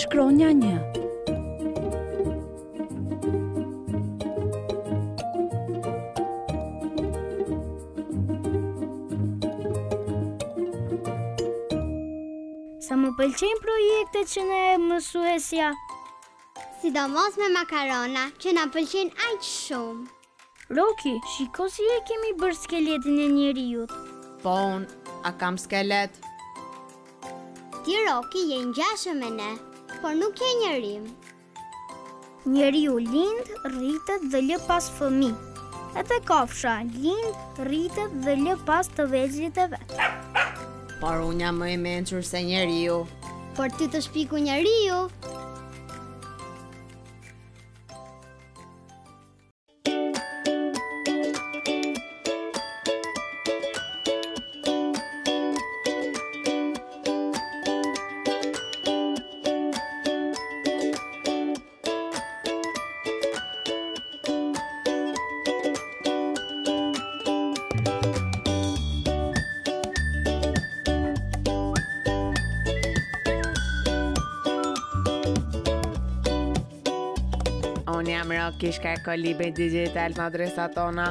shkron një Sa më pëlqim projekte që në e mësuesja. Si do mos me makarona që na pëlqen ajqë shumë. Roki, shiko si e kemi bërë skeletin e njeri jutë. Po unë, a kam skelet? Ti, Roki, je një gjashëm e ne por nuk e njëri. Njëri u lindë, rritët dhe lë pas fëmi. E të kofësha, lindë, rritët dhe lë pas të vejgjit e vetë. Por unë jam më i menqur se njëri Por ty të shpiku njëri Unë jam Rokishka e Digital në adresa tona.